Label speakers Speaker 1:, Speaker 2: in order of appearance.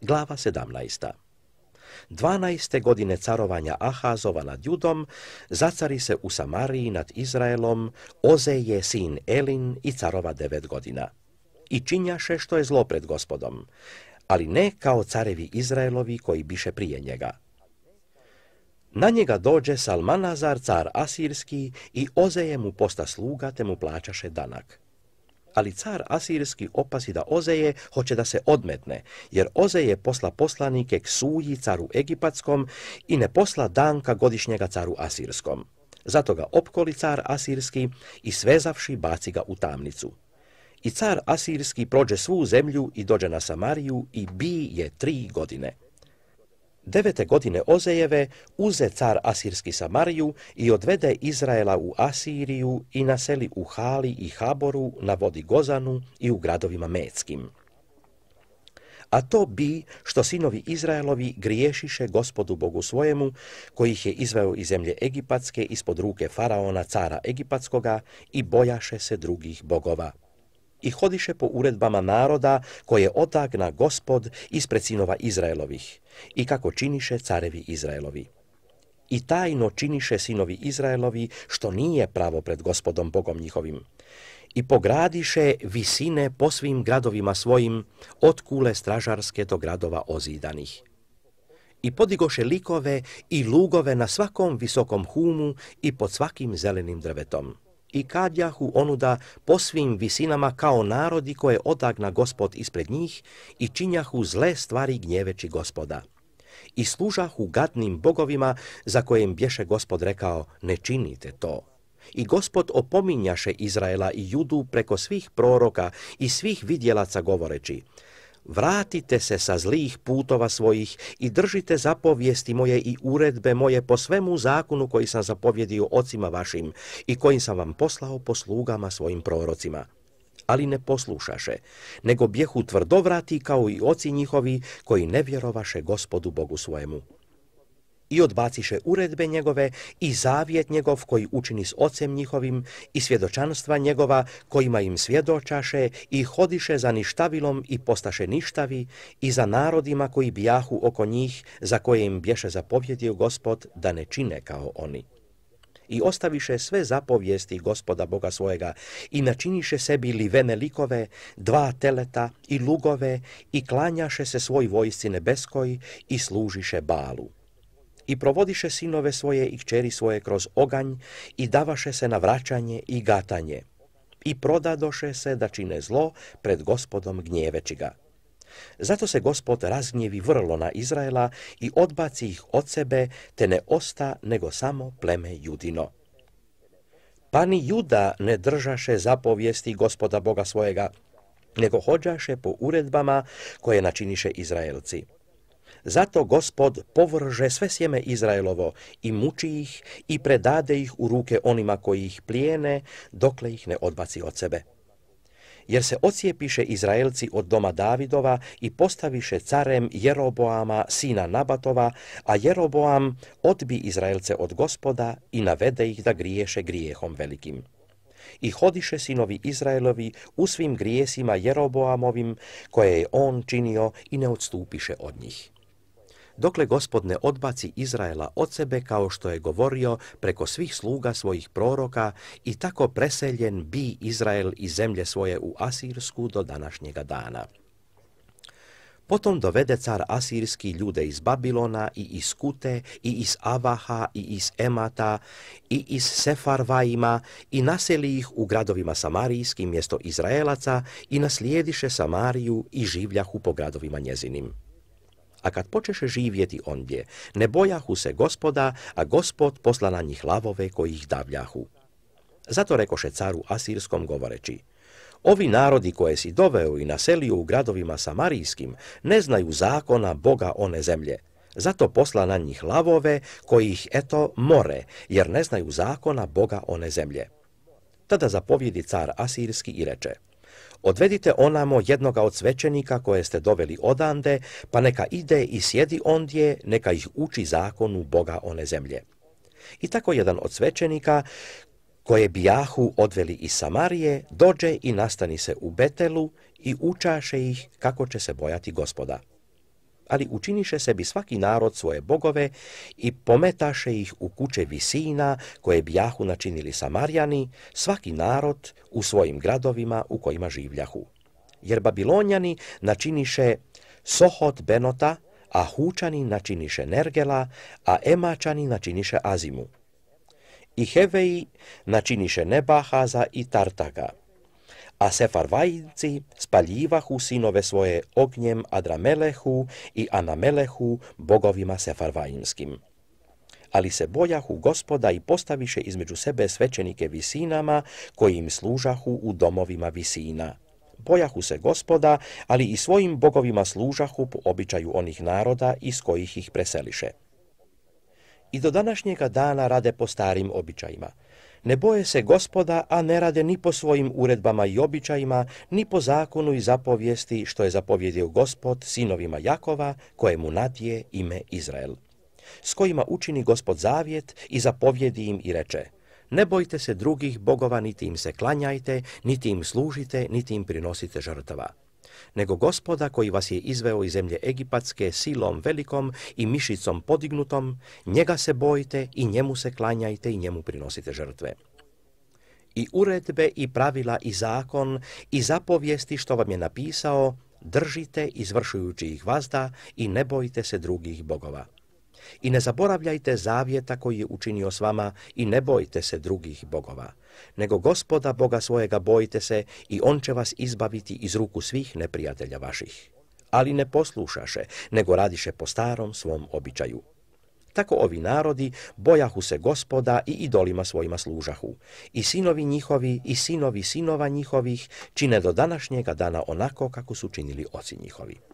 Speaker 1: Glava 17. 12. godine carovanja Ahazova nad Judom zacari se u Samariji nad Izraelom Ozeje sin Elin i carova devet godina. I činjaše što je zlo pred gospodom, ali ne kao carevi Izraelovi koji biše prije njega. Na njega dođe Salmanazar, car Asirski, i Ozeje mu posta sluga, te mu plaćaše danak ali car Asirski opasi da Ozeje hoće da se odmetne, jer Ozeje posla poslanike k Suji, caru Egipatskom, i ne posla danka godišnjega caru Asirskom. Zato ga opkoli car Asirski i svezavši baci ga u tamnicu. I car Asirski prođe svu zemlju i dođe na Samariju i bi je tri godine. Devete godine Ozejeve uze car Asirski Samariju i odvede Izraela u Asiriju i naseli u Hali i Haboru na vodi Gozanu i u gradovima Meckim. A to bi što sinovi Izraelovi griješiše gospodu Bogu svojemu, koji ih je izveo iz zemlje Egipatske ispod ruke faraona cara Egipatskoga i bojaše se drugih bogova i hodiše po uredbama naroda koje otagna gospod ispred sinova Izraelovih i kako činiše carevi Izraelovi. I tajno činiše sinovi Izraelovi što nije pravo pred gospodom Bogom njihovim. I pogradiše visine po svim gradovima svojim, od kule stražarske do gradova ozidanih. I podigoše likove i lugove na svakom visokom humu i pod svakim zelenim drvetom i kadjahu onuda po svim visinama kao narodi koje odagna gospod ispred njih i činjahu zle stvari gnjeveći gospoda. I služahu gadnim bogovima za kojem bješe gospod rekao ne činite to. I gospod opominjaše Izraela i Judu preko svih proroka i svih vidjelaca govoreći Vratite se sa zlih putova svojih i držite zapovijesti moje i uredbe moje po svemu zakonu koji sam zapovjedio ocima vašim i kojim sam vam poslao po slugama svojim prorocima. Ali ne poslušaše, nego bjehu tvrdovrati kao i oci njihovi koji ne vjerovaše gospodu Bogu svojemu i odbaciše uredbe njegove i zavjet njegov koji učini s ocem njihovim i svjedočanstva njegova kojima im svjedočaše i hodiše za ništavilom i postaše ništavi i za narodima koji bijahu oko njih za koje im bješe zapovjedio gospod da ne čine kao oni. I ostaviše sve zapovijesti gospoda Boga svojega i načiniše sebi livene likove, dva teleta i lugove i klanjaše se svoj vojsci nebeskoj i služiše balu i provodiše sinove svoje i kćeri svoje kroz oganj i davaše se na vraćanje i gatanje i prodadoše se da čine zlo pred gospodom gnjeveći ga. Zato se gospod razgnjevi vrlo na Izraela i odbaci ih od sebe, te ne osta nego samo pleme Judino. Pa ni Juda ne držaše zapovijesti gospoda Boga svojega, nego hođaše po uredbama koje načiniše Izraelci. Zato gospod povrže sve sjeme Izraelovo i muči ih i predade ih u ruke onima koji ih plijene, dokle ih ne odbaci od sebe. Jer se ocijepiše Izraelci od doma Davidova i postaviše carem Jeroboama, sina Nabatova, a Jeroboam odbi Izraelce od gospoda i navede ih da griješe grijehom velikim i hodiše sinovi Izraelovi u svim grijesima Jeroboamovim koje je on činio i ne odstupiše od njih dokle gospod ne odbaci Izraela od sebe kao što je govorio preko svih sluga svojih proroka i tako preseljen bi Izrael iz zemlje svoje u Asirsku do današnjega dana. Potom dovede car Asirski ljude iz Babilona i iz Kute i iz Avaha i iz Emata i iz Sefarvaima i naseli ih u gradovima Samarijskim mjesto Izraelaca i naslijediše Samariju i življahu po gradovima njezinim a kad počeše živjeti ondje, ne bojahu se gospoda, a gospod posla na njih lavove koji ih davljahu. Zato rekoše caru Asirskom govoreći, Ovi narodi koje si doveo i naselio u gradovima Samarijskim ne znaju zakona Boga one zemlje. Zato posla na njih lavove koji ih eto more, jer ne znaju zakona Boga one zemlje. Tada zapovjedi car Asirski i reče, Odvedite onamo jednoga od svećenika koje ste doveli odande, pa neka ide i sjedi ondje, neka ih uči zakonu Boga one zemlje. I tako jedan od svećenika, koje bijahu odveli iz Samarije, dođe i nastani se u Betelu i učaše ih kako će se bojati gospoda. Ali učiniše sebi svaki narod svoje bogove i pometaše ih u kuće visina koje bijahu načinili Samarjani, svaki narod u svojim gradovima u kojima življahu. Jer Babilonjani načiniše Sohot Benota, a Hučani načiniše Nergela, a Emačani načiniše Azimu. I Heveji načiniše Nebahaza i Tartaga, a Sefarvajci spaljivahu sinove svoje ognjem Adramelehu i Anamelehu, bogovima Sefarvajinskim. Ali se bojahu gospoda i postaviše između sebe svećenike visinama, koji im služahu u domovima visina. Bojahu se gospoda, ali i svojim bogovima služahu po običaju onih naroda iz kojih ih preseliše. I do današnjega dana rade po starim običajima – ne boje se gospoda, a ne rade ni po svojim uredbama i običajima, ni po zakonu i zapovijesti što je zapovjedio gospod sinovima Jakova, kojemu nadje ime Izrael. S kojima učini gospod zavjet i zapovjedi im i reče, ne bojte se drugih bogova, niti im se klanjajte, niti im služite, niti im prinosite žrtava nego gospoda koji vas je izveo iz zemlje Egipatske silom velikom i mišicom podignutom, njega se bojite i njemu se klanjajte i njemu prinosite žrtve. I uredbe i pravila i zakon i zapovijesti što vam je napisao, držite izvršujući ih vazda i ne bojite se drugih bogova. I ne zaboravljajte zavjeta koji je učinio s vama i ne bojte se drugih bogova, nego gospoda Boga svojega bojite se i on će vas izbaviti iz ruku svih neprijatelja vaših. Ali ne poslušaše, nego radiše po starom svom običaju. Tako ovi narodi bojahu se gospoda i idolima svojima služahu. I sinovi njihovi i sinovi sinova njihovih čine do današnjega dana onako kako su činili oci njihovi.